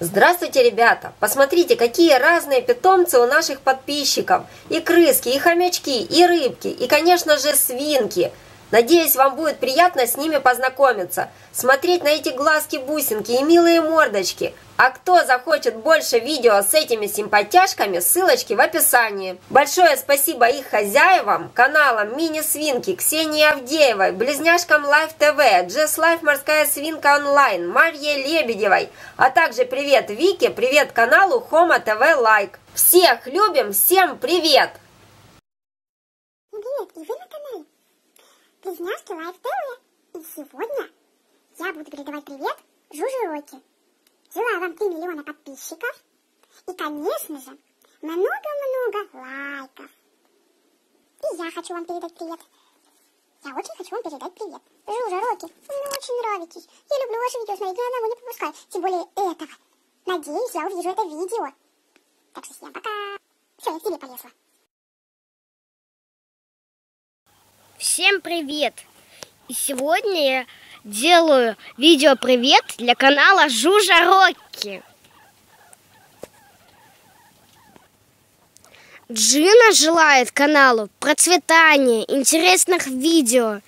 Здравствуйте, ребята! Посмотрите, какие разные питомцы у наших подписчиков. И крыски, и хомячки, и рыбки, и, конечно же, свинки. Надеюсь, вам будет приятно с ними познакомиться, смотреть на эти глазки-бусинки и милые мордочки – а кто захочет больше видео с этими симпатяшками, ссылочки в описании. Большое спасибо их хозяевам, каналам Мини-свинки, Ксении Авдеевой, Близняшкам Life TV, Джесс Life Морская Свинка Онлайн, Марье Лебедевой, а также привет Вике, привет каналу Хома TV Like. Всех любим, всем привет! Привет, и вы на канале Близняшки Life TV. И сегодня я буду передавать привет Жуже, Роки. Желаю вам 3 миллиона подписчиков и, конечно же, много-много лайков. И я хочу вам передать привет. Я очень хочу вам передать привет. Жужа, Роки, вы мне очень нравитесь. Я люблю ваши видео смотреть, ни одного не пропускаю. Тем более этого. Надеюсь, я увижу это видео. Так что всем пока. Все, я к тебе полезла. Всем привет! И сегодня я делаю видео привет для канала Жужа Рокки. Джина желает каналу процветания, интересных видео,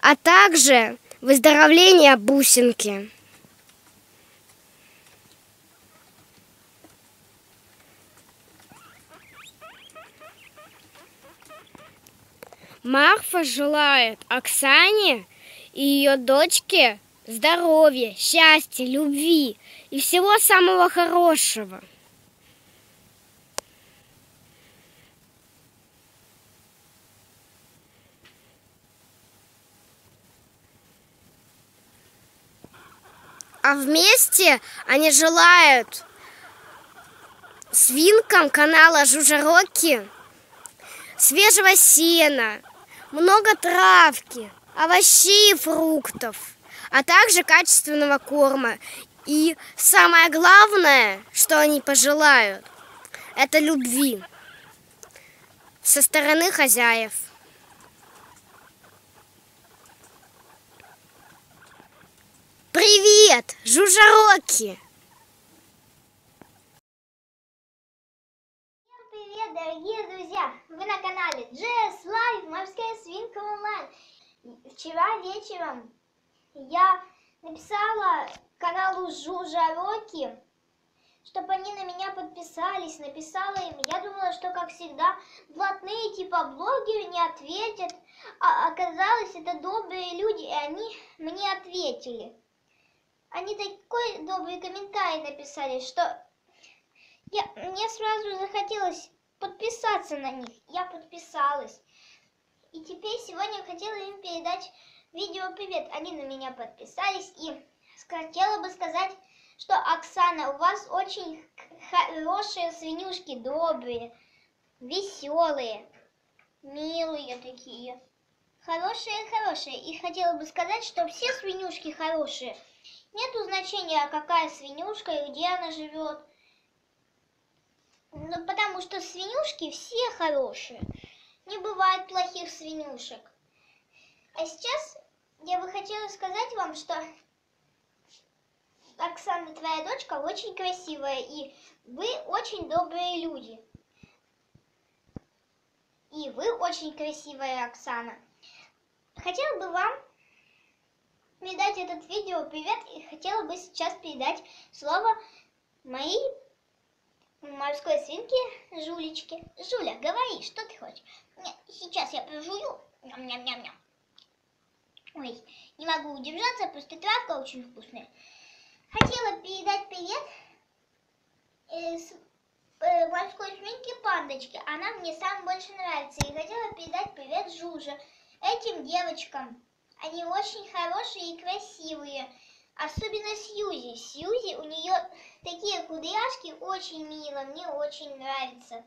а также выздоровления бусинки. Марфа желает Оксане и ее дочке здоровья, счастья, любви и всего самого хорошего. А вместе они желают свинкам канала Жужароки свежего сена, много травки, овощей и фруктов, а также качественного корма. И самое главное, что они пожелают, это любви со стороны хозяев. Привет, Жужароки! Всем привет, дорогие друзья! Вы на канале JS Live Морская свинка онлайн. Вчера вечером я написала каналу Жужароки, чтобы они на меня подписались, написала им. Я думала, что, как всегда, блатные типа блогеры не ответят, а оказалось, это добрые люди, и они мне ответили. Они такой добрый комментарий написали, что я, мне сразу захотелось подписаться на них. Я подписалась. И теперь сегодня хотела им передать видео привет. Они на меня подписались и хотела бы сказать, что Оксана, у вас очень хорошие свинюшки, добрые, веселые, милые такие. Хорошие-хорошие. И хотела бы сказать, что все свинюшки хорошие. Нету значения, какая свинюшка и где она живет. Ну, потому что свинюшки все хорошие. Не бывает плохих свинюшек. А сейчас я бы хотела сказать вам, что Оксана, твоя дочка, очень красивая, и вы очень добрые люди. И вы очень красивая, Оксана. Хотела бы вам передать этот видео привет, и хотела бы сейчас передать слово моей морской свинки Жулечке. Жуля, говори, что ты хочешь? Нет, сейчас я прожую. Ням-ням-ням-ням. Ой, не могу удержаться, просто травка очень вкусная. Хотела передать привет э, э, морской свинке Пандочке. Она мне самым больше нравится. И хотела передать привет Жуже. Этим девочкам. Они очень хорошие и красивые. Особенно Сьюзи. Сьюзи, у нее такие кудряшки, очень мило, мне очень нравится.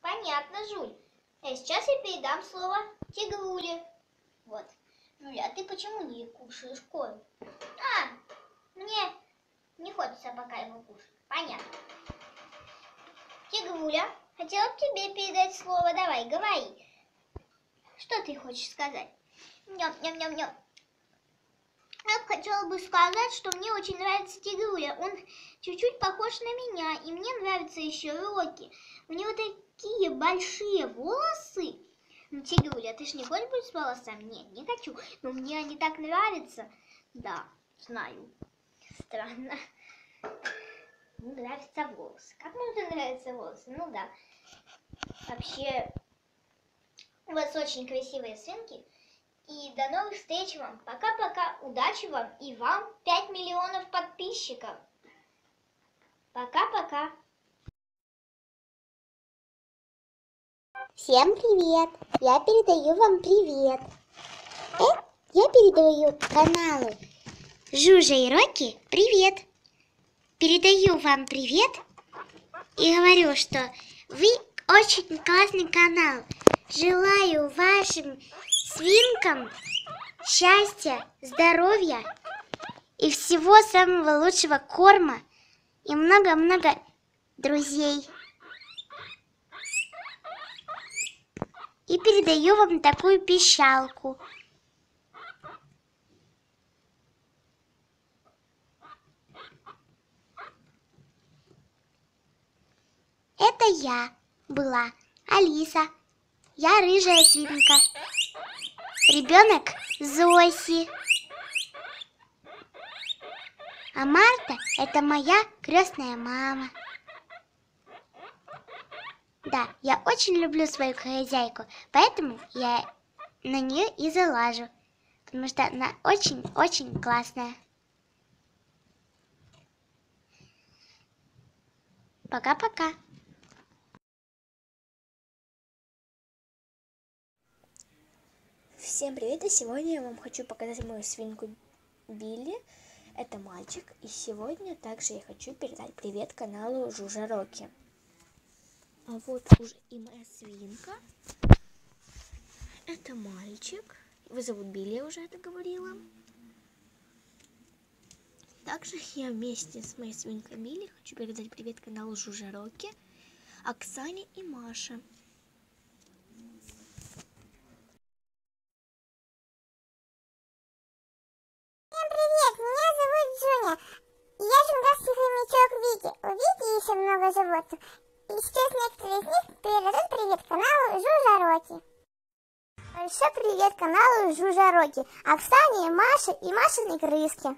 Понятно, Жуль. А сейчас я передам слово Тигруле. Вот. Жуля, а ты почему не кушаешь корм? А, мне не хочется пока его кушать. Понятно. Тигруля, хотела бы тебе передать слово. Давай, говори. Что ты хочешь сказать? Ням-ням-ням-ням. Я бы хотела бы сказать, что мне очень нравится Тигруля. Он чуть-чуть похож на меня, и мне нравится еще Рокки. У него такие большие волосы. Ну, Тигруля, ты ж не хочешь быть с волосами? Нет, не хочу. Но мне они так нравятся. Да, знаю. Странно. Ну, нравятся волосы. Как можно нравиться волосы? Ну да. Вообще, у вас очень красивые свинки. И до новых встреч вам. Пока-пока. Удачи вам и вам 5 миллионов подписчиков. Пока-пока. Всем привет! Я передаю вам привет. Э, я передаю каналу Жужа и Рокки привет. Передаю вам привет и говорю, что вы очень классный канал. Желаю вашим свинкам счастья, здоровья и всего самого лучшего корма и много-много друзей. И передаю вам такую пищалку. Это я была, Алиса. Я рыжая свинка. Ребенок Зоси. А Марта – это моя крестная мама. Да, я очень люблю свою хозяйку, поэтому я на нее и залажу, потому что она очень-очень классная. Пока-пока. Всем привет! И сегодня я вам хочу показать мою свинку Билли. Это мальчик. И сегодня также я хочу передать привет каналу Жужа Роки. А вот уже и моя свинка. Это мальчик. Его зовут Билли, я уже это говорила. Также я вместе с моей свинкой Билли хочу передать привет каналу Жужа Роки, Оксане и Маше. Всем привет, меня зовут Джуня. Я джунгарский хомячок Вики. У Вики еще много животных. И сейчас некоторые из них передадут привет каналу Жужа Роки. Большой привет каналу Жужа Роки, Оксане, Маше и Машиной крыске.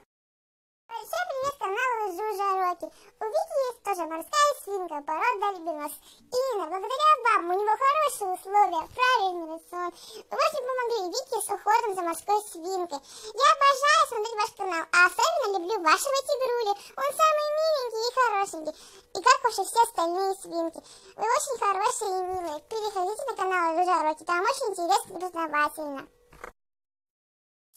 Большой привет каналу Жужа Роки. У Вики тоже морская свинка, порода альбинос. Именно благодаря вам у него хорошие условия, правильный рацион. Вы очень помогли Вике с уходом за морской свинкой. Я обожаю смотреть ваш канал, а особенно люблю вашего тигрули. Он самый миленький и хорошенький. И как вообще все остальные свинки. Вы очень хорошие и милые. Переходите на канал Жужа Роки, там очень интересно и познавательно.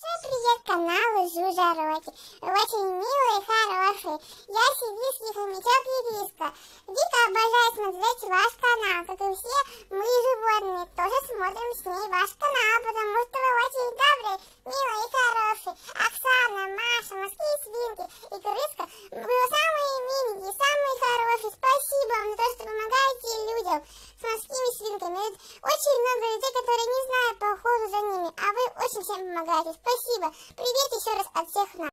Всем привет каналу Жужа Роки. Вы очень милые и хорошие. Я сибирский хомячок Ириска. Дико обожаю смотреть ваш канал, как и все мы животные. Тоже смотрим с ней ваш канал, потому что вы очень добрые, милые и хорошие. Оксана, Маша, морские свинки и крыска, вы самые миленькие, самые хорошие. Спасибо вам за то, что помогаете людям с морскими свинками. Очень много людей, которые не знают по уходу за ними, а вы очень всем помогаете. Спасибо. Привет еще раз от всех нас.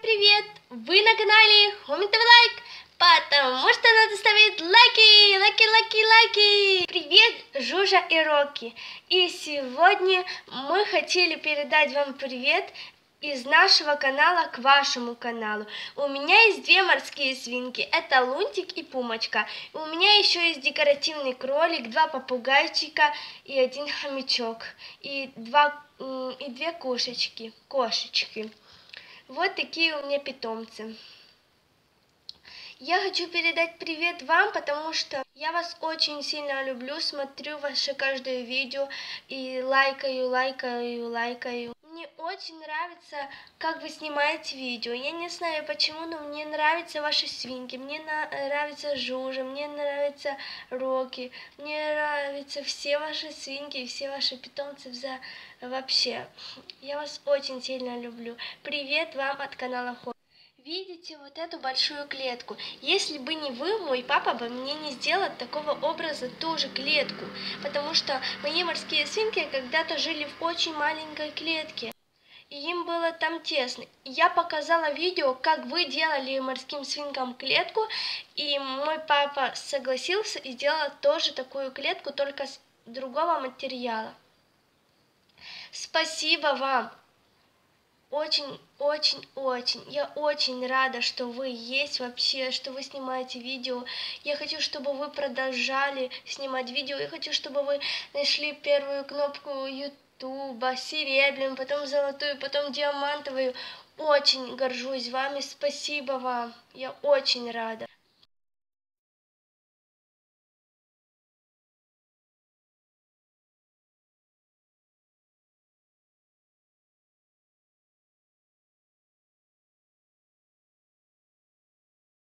Привет! Вы на канале Хомит Лайк, потому что надо ставить лайки, лайки, лайки, лайки! Привет, Жужа и Рокки! И сегодня мы хотели передать вам привет из нашего канала к вашему каналу. У меня есть две морские свинки, это Лунтик и Пумочка. У меня еще есть декоративный кролик, два попугайчика и один хомячок. И, два, и две кошечки, кошечки. Вот такие у меня питомцы. Я хочу передать привет вам, потому что я вас очень сильно люблю, смотрю ваше каждое видео и лайкаю, лайкаю, лайкаю. Мне очень нравится, как вы снимаете видео. Я не знаю почему, но мне нравятся ваши свинки, мне нравится Жужа, мне нравится Роки, мне нравятся все ваши свинки и все ваши питомцы за вообще. Я вас очень сильно люблю. Привет вам от канала Хо. Видите вот эту большую клетку? Если бы не вы, мой папа бы мне не сделал такого образа тоже клетку, потому что мои морские свинки когда-то жили в очень маленькой клетке. И им было там тесно. Я показала видео, как вы делали морским свинкам клетку, и мой папа согласился и сделал тоже такую клетку, только с другого материала. Спасибо вам! Очень, очень, очень. Я очень рада, что вы есть вообще, что вы снимаете видео. Я хочу, чтобы вы продолжали снимать видео. Я хочу, чтобы вы нашли первую кнопку Ютуба, серебряную, потом золотую, потом диамантовую. Очень горжусь вами. Спасибо вам. Я очень рада.